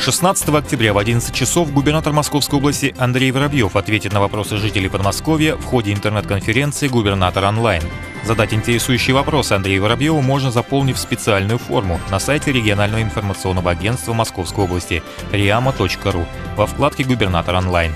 16 октября в 11 часов губернатор Московской области Андрей Воробьев ответит на вопросы жителей Подмосковья в ходе интернет-конференции «Губернатор онлайн». Задать интересующие вопросы Андрею Воробьеву можно, заполнив специальную форму на сайте регионального информационного агентства Московской области riama.ru во вкладке «Губернатор онлайн».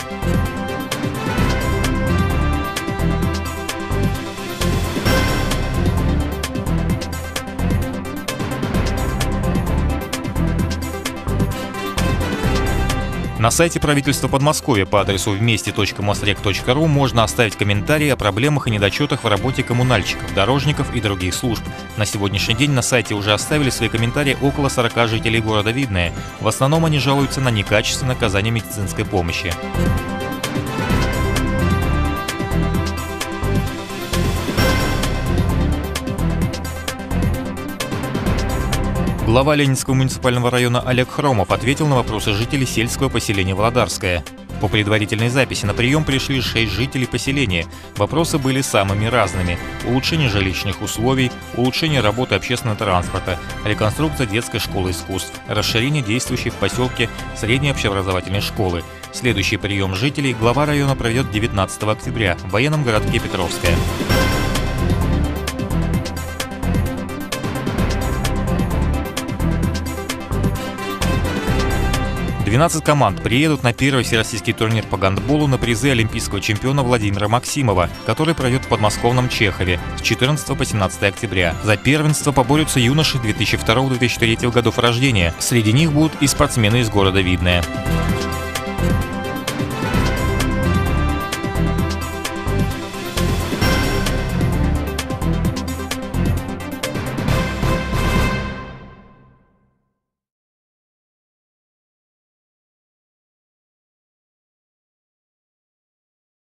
На сайте правительства Подмосковья по адресу вместе.мосрек.ру можно оставить комментарии о проблемах и недочетах в работе коммунальщиков, дорожников и других служб. На сегодняшний день на сайте уже оставили свои комментарии около 40 жителей города Видное. В основном они жалуются на некачественное оказание медицинской помощи. Глава Ленинского муниципального района Олег Хромов ответил на вопросы жителей сельского поселения Володарское. По предварительной записи на прием пришли шесть жителей поселения. Вопросы были самыми разными. Улучшение жилищных условий, улучшение работы общественного транспорта, реконструкция детской школы искусств, расширение действующей в поселке средней общеобразовательной школы. Следующий прием жителей глава района проведет 19 октября в военном городке Петровская. 12 команд приедут на первый всероссийский турнир по гандболу на призы олимпийского чемпиона Владимира Максимова, который пройдет в подмосковном Чехове с 14 по 17 октября. За первенство поборются юноши 2002-2003 годов рождения. Среди них будут и спортсмены из города Видное.